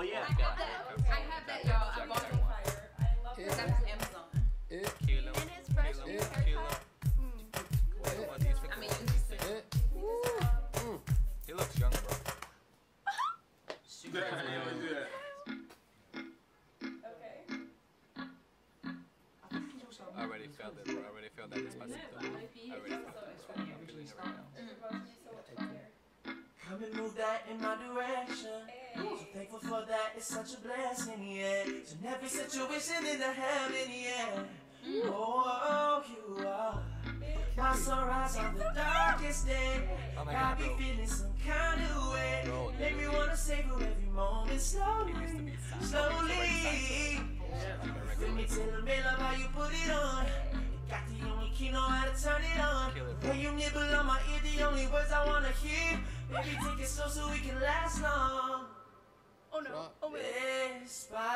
Oh yeah. I have that. I have that, y'all. I bought it. Fire. I love Yeah. her. That was Amazon. It, Kilo. And his fresh Kilo. new Kilo. haircut. What, these hmm. for I mean, you just said it. He looks young, bro. super. Okay. I already felt it, bro. I already felt that despacito. I already felt it. Never know. She's about to be so. Come and move that in my direction. Thankful for that, it's such a blessing, yeah. In every situation in the heaven, yeah. Oh, you are my sunrise on the darkest day. Oh my God, me bro. feeling some kind of way. Bro, Make me wanna savor every moment slowly, He needs to slowly. Let me tell babe, love how you put it on. Got the only key, know how to turn it on. Kill it, bro. When you nibble on my ear, the only words I wanna hear. Baby, take it slow so we can last long. Oh no. Oh wait. Despacito,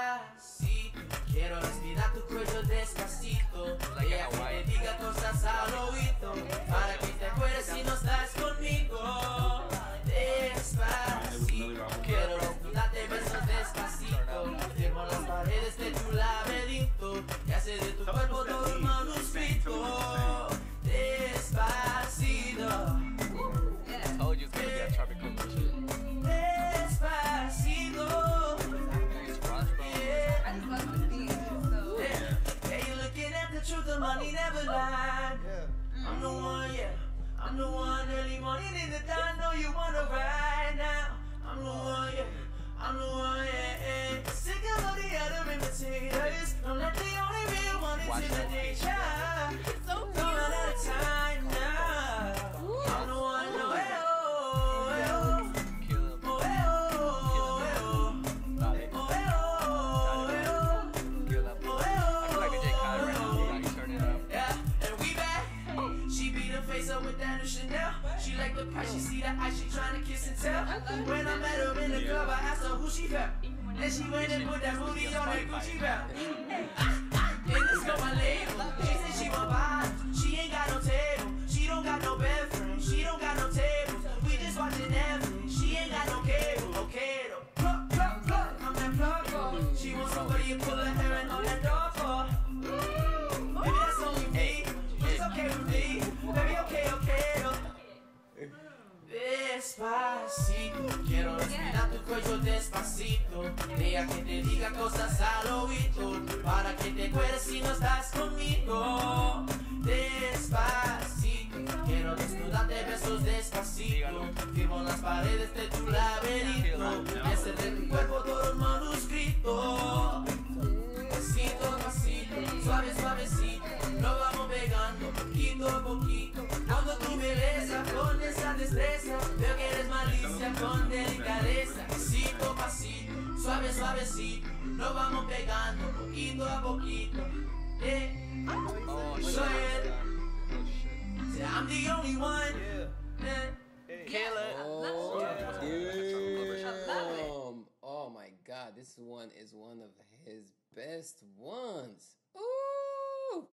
money never lied. I'm the one, yeah. I'm the one early morning her up with that new Chanel. She like the price, she see that ice, she tryna kiss and tell. When I met her in the club, I asked her who she felt. Then she went and put that booty on her Gucci belt. And this got my label. She said she want Despacito, quiero respirar tu cuello despacito. Deja que te diga cosas al oído. Para que te acuerdes si no estás conmigo. Despacito, quiero desnudarte besos despacito. Firmo las paredes de tu laberinto. Hacer de tu cuerpo todo un manuscrito. Pasito a pasito, suave suavecito, lo vamos pegando poquito a poquito. Cuando tu belleza con esa destreza, con delicadeza. Pasito a pasito, suave suavecito, lo vamos pegando poquito a poquito. Yeah. Oh, Go shit. ahead. Oh, shit. Say, I'm the only one. Yeah. Eh, Kill it. Oh, damn. Um, oh my god, this one is one of his best ones. Ooh.